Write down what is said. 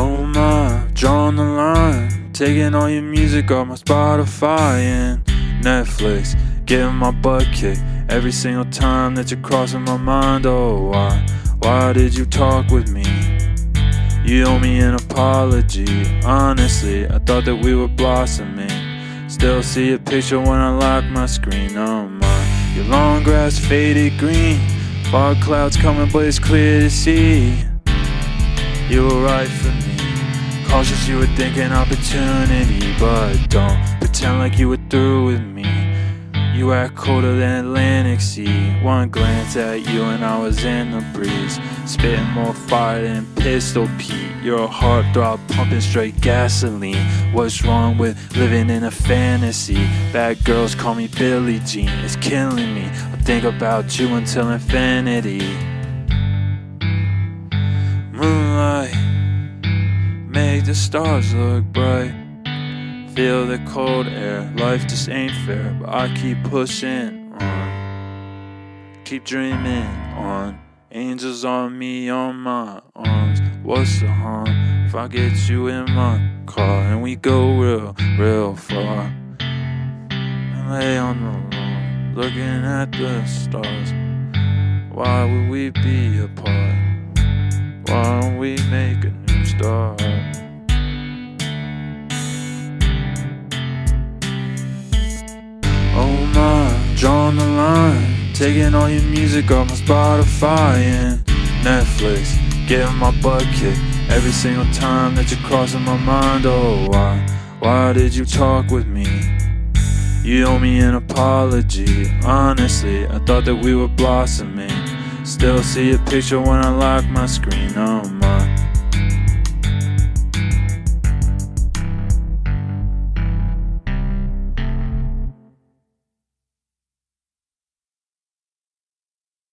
Oh my, drawing the line. Taking all your music off my Spotify and Netflix. Getting my butt kicked every single time that you're crossing my mind. Oh, why? Why did you talk with me? You owe me an apology. Honestly, I thought that we were blossoming. Still see a picture when I lock my screen. Oh my, your long grass faded green. Fog clouds coming, but it's clear to see. Cautious, you were thinking opportunity, but don't pretend like you were through with me. You act colder than Atlantic Sea. One glance at you and I was in the breeze. Spitting more fire than Pistol Pete. Your heartthrob pumping straight gasoline. What's wrong with living in a fantasy? Bad girls call me Billie Jean. It's killing me. I think about you until infinity. The stars look bright. Feel the cold air, life just ain't fair, but I keep pushing on. Keep dreaming on. Angels on me, on my arms. What's the harm if I get you in my car and we go real, real far? And lay on the lawn, looking at the stars. Why would we be apart? Why don't we make Taking all your music off my Spotify and Netflix. Getting my butt kicked every single time that you're crossing my mind. Oh, why? Why did you talk with me? You owe me an apology. Honestly, I thought that we were blossoming. Still see a picture when I lock my screen. Oh my.